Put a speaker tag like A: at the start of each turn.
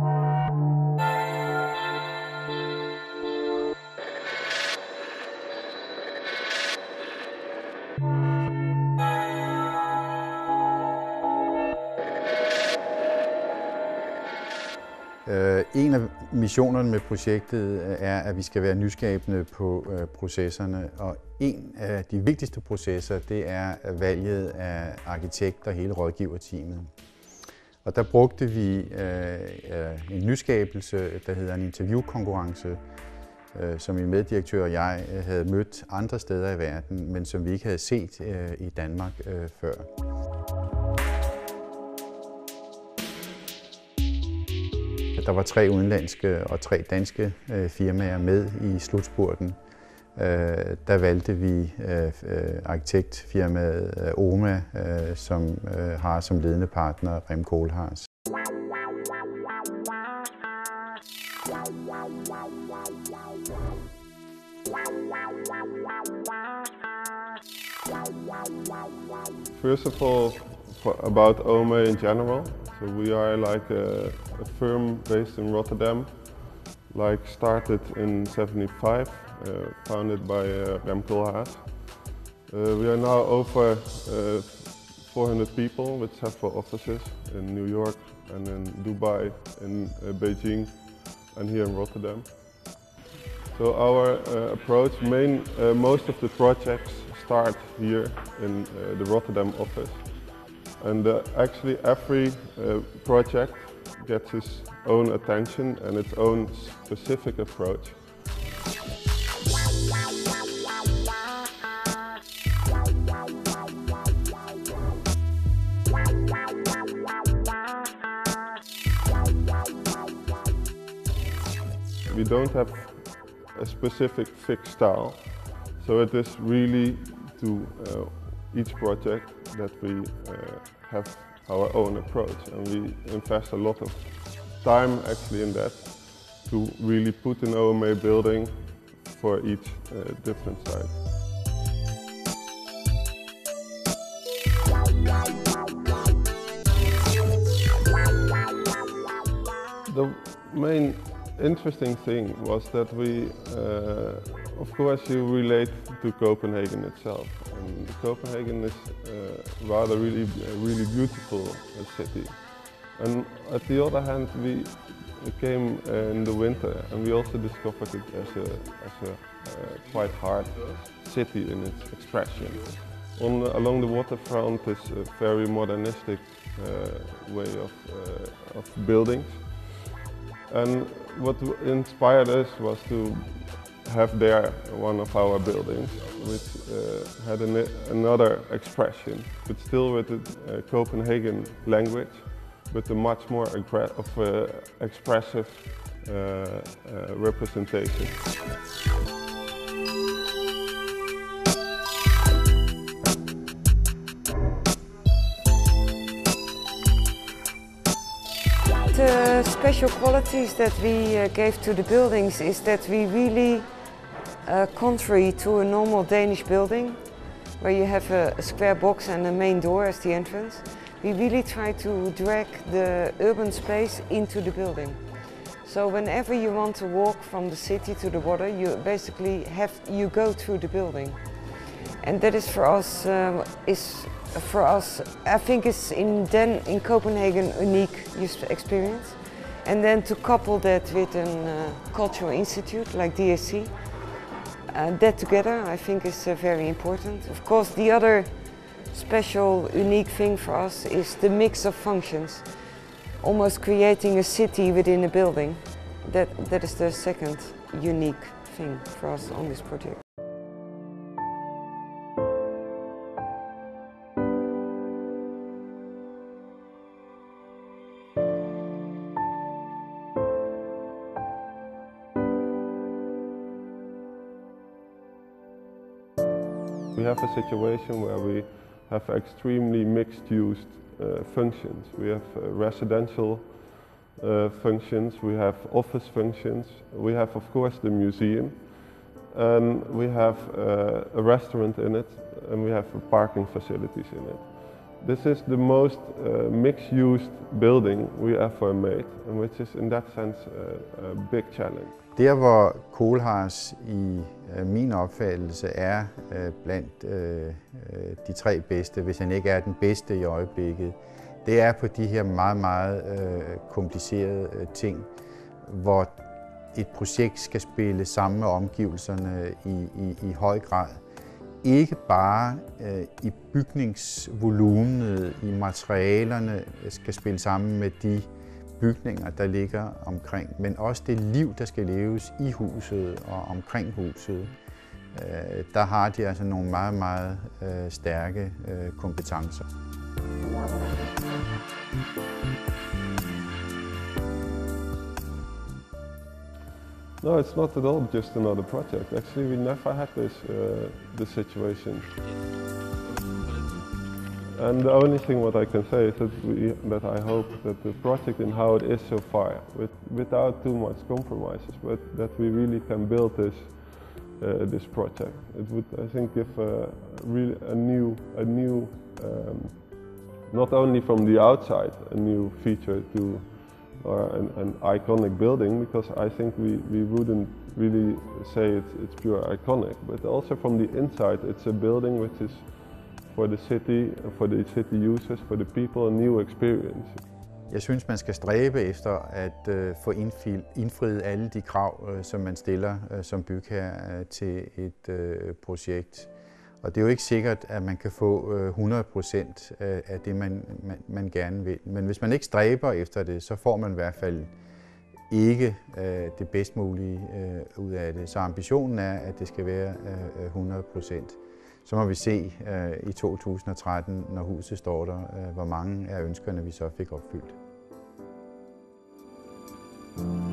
A: Øh, en af missionerne med projektet øh, er, at vi skal være nyskabende på øh, processerne, og en af de vigtigste processer, det er valget af arkitekter og hele rådgiverteamet. Og der brugte vi øh, øh, en nyskabelse, der hedder en interviewkonkurrence, øh, som min meddirektør og jeg øh, havde mødt andre steder i verden, men som vi ikke havde set i Danmark før. Der var tre udenlandske og tre danske øh, firmaer med i slutspurten. Øh, der valgte vi øh, øh arkitektfirmaet øh, OMA, øh, som har som ledende partner Rem Koolhaas.
B: First of all, about OMA in general. So we are like a, a firm based in Rotterdam, like started in 75, founded by uh, Rem Koolhaas. Uh, we are now over uh, 400 people with several offices in New York and in Dubai, in uh, Beijing and here in Rotterdam. So our uh, approach, main, uh, most of the projects start here in uh, the Rotterdam office. And uh, actually every uh, project gets its own attention and its own specific approach. Don't have a specific fixed style, so it is really to uh, each project that we uh, have our own approach and we invest a lot of time actually in that to really put an OMA building for each uh, different site. The main interesting thing was that we, uh, of course, you relate to Copenhagen itself. And Copenhagen is uh, rather really, really beautiful uh, city. And at the other hand, we came uh, in the winter and we also discovered it as a, as a uh, quite hard city in its expression. On, along the waterfront is a very modernistic uh, way of, of buildings. And what inspired us was to have there one of our buildings which uh, had an, another expression, but still with the uh, Copenhagen language, but a much more of uh, expressive uh, uh, representation.
C: The special qualities that we uh, gave to the buildings is that we really, uh, contrary to a normal Danish building, where you have a, a, square box and a main door as the entrance, we really try to drag the urban space into the building. So whenever you want to walk from the city to the water, you basically have you go through the building, and that is for us um, is for us, I think it's in Den in Copenhagen unique experience. And then to couple that with a uh, cultural institute like DAC, uh, that together I think is uh, very important. Of course, the other special, unique thing for us is the mix of functions. Almost creating a city within a building. That, that is the second unique thing for us on this project.
B: We have a situation where we have extremely mixed-use uh, functions. We have uh, residential uh, functions, we have office functions, we have of course the museum, and we have uh, a restaurant in it, and we have parking facilities in it. This is the most uh, mixed-used building we ever made, and which is in that sense a, a big challenge.
A: Der hvor Kohlhaas i øh, min opfattelse er øh, blandt øh, øh de tre bedste, hvis han ikke er den bedste i øjeblikket, det er på de her meget, meget øh, komplicerede øh, ting, hvor et projekt skal spille sammen med omgivelserne i, i, i høj grad ikke bare øh, i bygningsvolumenet, i materialerne øh, skal spille sammen med de bygninger, der ligger omkring, men også det liv, der skal leves i huset og omkring huset. Øh, der har de altså nogle meget, meget øh, stærke øh, kompetencer.
B: No, it's not at all just another project. Actually, we never had this, uh, this situation. And the only thing what I can say is that, we, that I hope that the project and how it is so far, with, without too much compromises, but that we really can build this, uh, this project. It would, I think, give a, really a new, a new um, not only from the outside, a new feature to or an, an, iconic building because I think we, we wouldn't really say it's, it's pure iconic, but also from the inside it's a building which is for the city, for the city users, for the people a new experience.
A: Jeg synes, man skal stræbe efter at øh, få indfriet alle de krav, øh, som man stiller øh, som bygherre til et uh, projekt. Og det er jo ikke sikkert, at man kan få øh, 100 procent øh, af det, man, man, man gerne vil. Men hvis man ikke stræber efter det, så får man i hvert fald ikke øh, det bedst mulige ud af det. Så ambitionen er, at det skal være 100 procent. Så må vi se i 2013, når huset står der, hvor mange af ønskerne vi så fik opfyldt. thank you